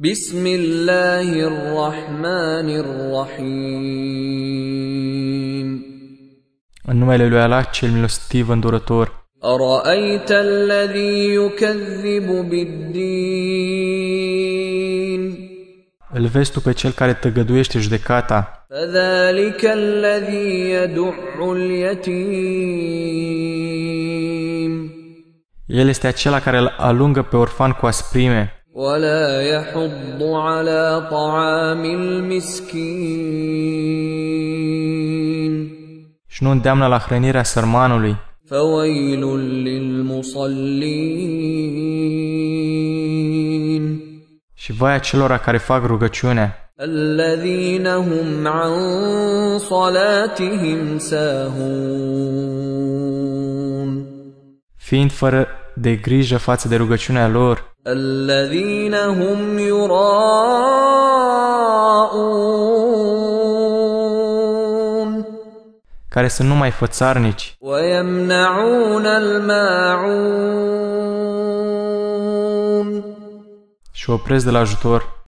بسم الله الرحمن الرحيم În numele lui Allah, cel milostiv îndurător. أرأيت الذي يكذب بالدين Îl vezi tu pe cel care tăgăduiește judecata. فذلك الذي يدع اليتيم El este acela care îl alungă pe orfan cu asprime ولا يحض على طعام المسكين și nu îndeamnă la hrănirea sărmanului. فويل للمصلين Și vai acelora care fac rugăciunea, الذين هم عن صلاتهم ساهون fiind fără de grijă față de rugăciunea lor, الذين هم يراءون care sunt numai fățarnici ويمنعون الماعون și opresc de la ajutor.